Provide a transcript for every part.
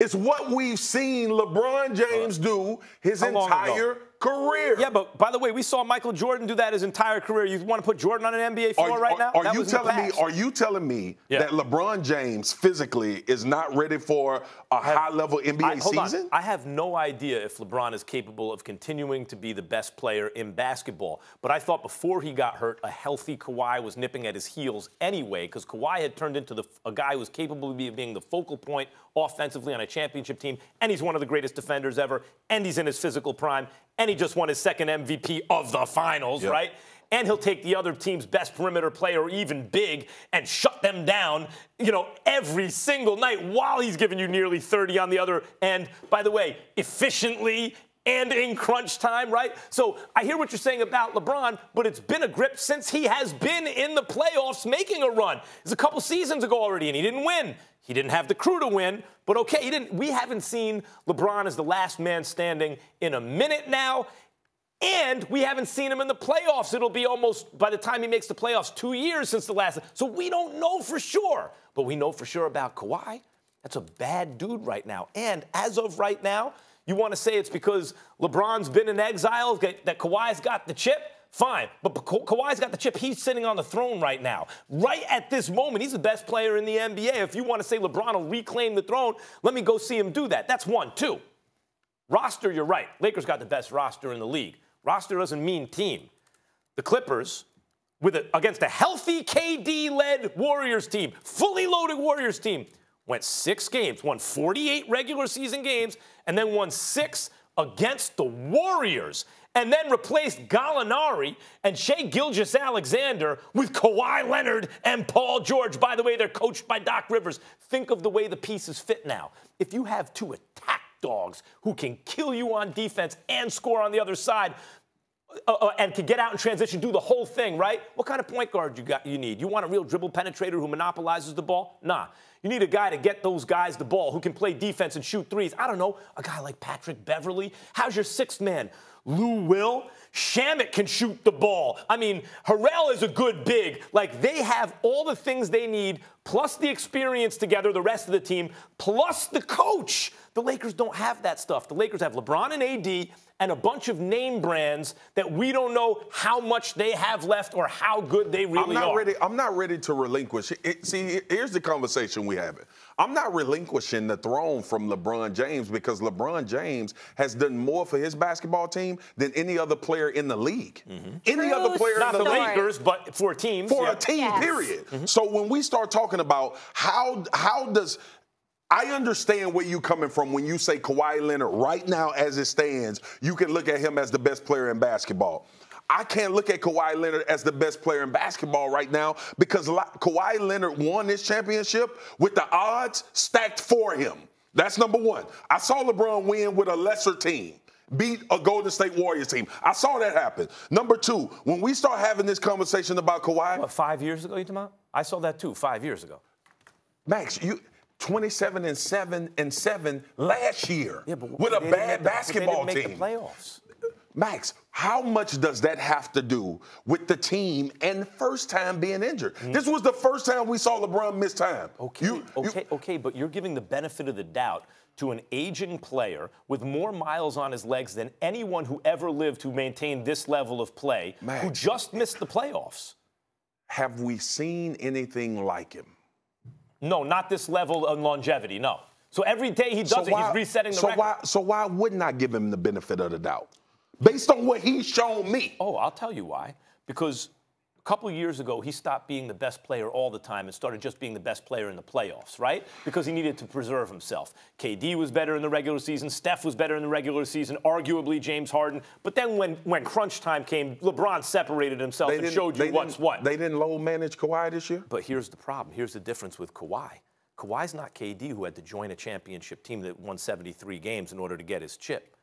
It's what we've seen LeBron James do his How entire career. Yeah, but by the way, we saw Michael Jordan do that his entire career. You want to put Jordan on an NBA floor Are, right are- now? are That you was in the telling me? Are you telling me Yeah. that LeBron James physically is not ready for a high-level NBA I, season? On. I have no idea if LeBron is capable of continuing to be the best player in basketball. But I thought before he got hurt, a healthy Kawhi was nipping at his heels anyway, because Kawhi had turned into the, a guy who was capable of being the focal point offensively on a championship team, and he's one of the greatest defenders ever, and he's in his physical prime, and he just won his second MVP of the finals, Yep. right? and he'll take the other team's best perimeter player, or even big, and shut them down, you know, every single night while he's giving you nearly 30 on the other end. By the way, efficiently and in crunch time, right? So I hear what you're saying about LeBron, but it's been a grip since he has been in the playoffs making a run. It was a couple seasons ago already, and he didn't win. He didn't have the crew to win, but okay, he didn't. We haven't seen LeBron as the last man standing in a minute now. And we haven't seen him in the playoffs. It'll be almost, by the time he makes the playoffs, two years since the last. So we don't know for sure. But we know for sure about Kawhi. That's a bad dude right now. And as of right now, you want to say it's because LeBron's been in exile, that Kawhi's got the chip? Fine. But Ka- Kawhi's got the chip. He's sitting on the throne right now. Right at this moment, he's the best player in the NBA. If you want to say LeBron will reclaim the throne, let me go see him do that. That's one. Two. Roster, you're right. Lakers got the best roster in the league. Roster doesn't mean team. The Clippers, with a, against a healthy KD-led Warriors team, fully loaded Warriors team, went six games, won 48 regular season games, and then won six against the Warriors, and then replaced Gallinari and Shai Gilgeous-Alexander with Kawhi Leonard and Paul George. By the way, they're coached by Doc Rivers. Think of the way the pieces fit now. If you have two attack dogs who can kill you on defense and score on the other side, uh, uh, and can get out in transition, do the whole thing, right? What kind of point guard you got? You need? You want a real dribble penetrator who monopolizes the ball? Nah. You need a guy to get those guys the ball who can play defense and shoot threes. I don't know, a guy like Patrick Beverley. How's your sixth man? Lou Will. Shamet can shoot the ball. I mean, Harrell is a good big. Like they have all the things they need, plus the experience together, the rest of the team, plus the coach. The Lakers don't have that stuff. The Lakers have LeBron and AD and a bunch of name brands that we don't know how much they have left or how good they really I'm not are. ready. I'm not ready to relinquish. It, see, here's the conversation we having. I'm not relinquishing the throne from LeBron James because LeBron James has done more for his basketball team than any other player in the league. Mm-hmm. Any True other player Not in the the story. league. Lakers, but for teams. for yeah. a team, Yes. period. Mm-hmm. So when we start talking about how how does I understand where you're coming from when you say Kawhi Leonard right now as it stands, you can look at him as the best player in basketball. I can't look at Kawhi Leonard as the best player in basketball right now because Kawhi Leonard won this championship with the odds stacked for him. That's number one. I saw LeBron win with a lesser team beat a Golden State Warriors team. I saw that happen. Number two, when we start having this conversation about Kawhi, What, five years ago, you talking about? I saw that too, five years ago. Max, you 27 and 7 and 7 last year Yeah, but with a bad make the- basketball team. the playoffs. Max, how much does that have to do with the team and first time being injured? This was the first time we saw LeBron miss time. Mm. Okay, You- you- okay, okay, but you're giving the benefit of the doubt to an aging player with more miles on his legs than anyone who ever lived who maintained this level of play, who just missed the playoffs. have we seen anything like him? No, not this level of longevity. No. So every day he does it, he's resetting the so record. why so why wouldn't I give him the benefit of the doubt? Based on what he's shown me. Oh, I'll tell you why. Because couple years ago, he stopped being the best player all the time and started just being the best player in the playoffs, right? Because he needed to preserve himself. KD was better in the regular season. Steph was better in the regular season. Arguably, James Harden. But then when, when crunch time came, LeBron separated himself and showed you what's what. They didn't low manage Kawhi this year? But here's the problem. Here's the difference with Kawhi. Kawhi's not KD, who had to join a championship team that won 73 games in order to get his chip.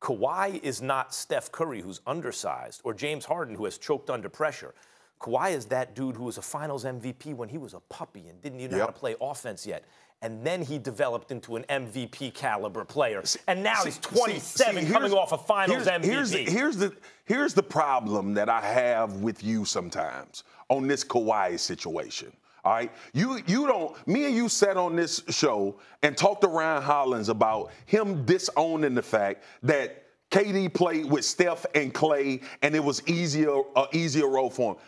Kawhi is not Steph Curry, who's undersized, or James Harden, who has choked under pressure. Kawhi is that dude who was a finals MVP when he was a puppy and didn't even know how to play offense yet. And then he developed into an MVP caliber player. And now he's 27 see, coming off a finals here's, MVP. Here's the, here's the here's the problem that I have with you sometimes on this Kawhi situation. All right, you you don't. Me and you sat on this show and talked to Ryan Hollins about him disowning the fact that KD played with Steph and Clay, and it was easier a easier role for him.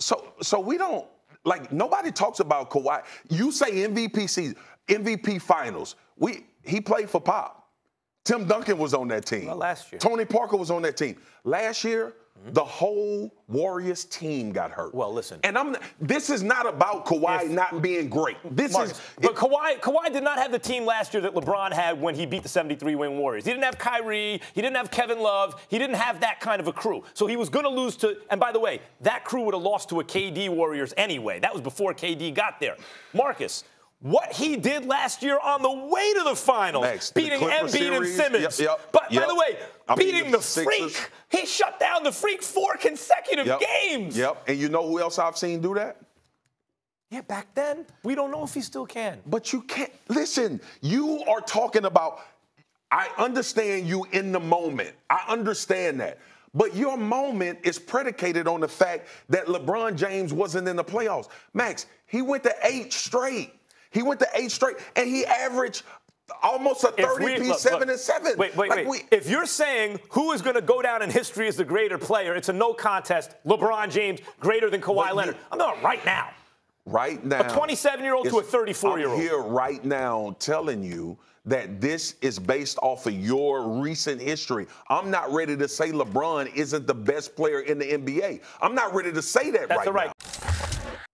So so we don't like nobody talks about Kawhi. You say MVP season, MVP Finals. We he played for Pop. Tim Duncan was on that team. Well, last year. Tony Parker was on that team. Last year, Mm-hmm. the whole Warriors team got hurt. Well, listen. And I'm this is not about Kawhi If- not being great. This Marcus, is but Kawhi, Kawhi did not have the team last year that LeBron had when he beat the 73 win Warriors. He didn't have Kyrie. He didn't have Kevin Love. He didn't have that kind of a crew. So he was going to lose to, and by the way, that crew would have lost to a KD Warriors anyway. That was before KD got there. Marcus, what he did last year on the way to the finals, the beating Clipper Embiid series, and Simmons. yep, yep, but by the way, I mean, beating the the, freak, he shut down the freak four consecutive Yep. games. Yep. And you know who else I've seen do that? Yeah, back then, we don't know if he still can. But you can't listen. You are talking about. I understand you in the moment. I understand that. But your moment is predicated on the fact that LeBron James wasn't in the playoffs. Max, he went to eight straight. He went to eight straight, and he averaged almost a 30 we- piece, look, seven look. and seven. Wait, wait, Like wait. we- if you're saying who is going to go down in history as the greater player, it's a no contest. LeBron James greater than Kawhi Leonard. you- I'm not right now. right now, A 27-year-old to a 34-year-old. I'm here right now telling you that this is based off of your recent history. I'm not ready to say LeBron isn't the best player in the NBA. I'm not ready to say that That's right right. now.